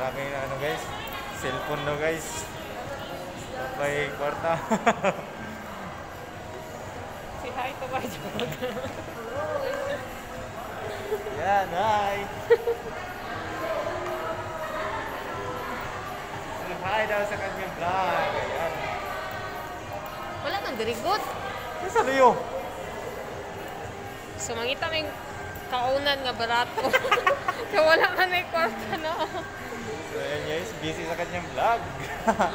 Maraming ano guys, cellphone no guys. Sabay kwarta. Si hi to ba Yan, hi! Hi daw sa kanyang vlog. Ayan. Wala kang dirigot. Ano sabi yun? So, may kaunan nga barato. Kaya wala man may kwarta na. Busy sa kanyang vlog.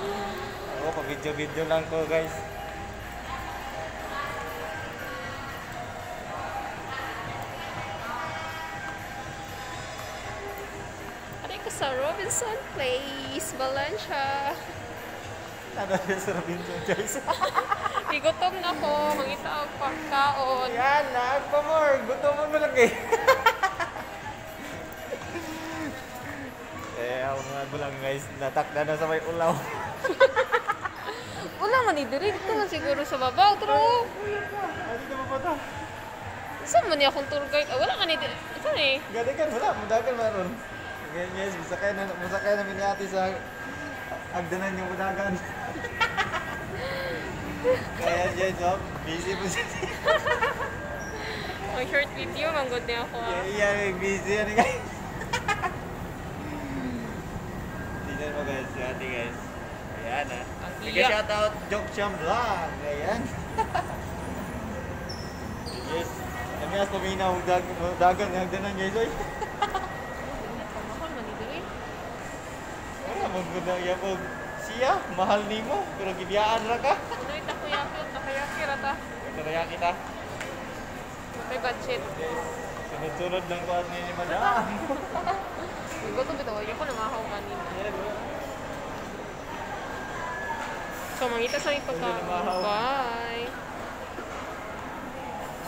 Oo, pa-video-video lang ko guys. Aray ko sa Robinson Place, Valencia. Ano yun sa Robinson guys? Igutom na ko, mangita og pagkaon. Yan, nagpa-more. Gusto mo na lagi. eh, ako mga gulang guys, natakda na sa may ulaw. Wala man idiri dito man siguro sa babaw, pero Ano ka ba ta? saan man niya akong tour guide? Ah, wala ka ni Ito eh. Gani kan, wala. Mudagan maron. Ganyan guys, musakay na, musakay na miniati sa agdanan yung mudagan. Kaya guys, oh, busy po siya. Ang short video, manggod niya ako. ah. Iya, iya, busy yan guys. Tingnan mo guys, si ate guys. Ayan ah. Ang Sige, shoutout, Joke Cham Vlog. Ayan. yes. Kami as paminaw, dag, dagan ng hagdanan guys. Oy. Mahal man idiri. Ano mo gud na iya po siya, mahal nimo, pero gibiyaan ra ka. Ita ko yakit, nakayaki rata. Kaya kita. May budget. Sunod-sunod lang ko ni ni Madam. Igutom bitaw, ayoko namahaw kanina. Mangita sa ipagka?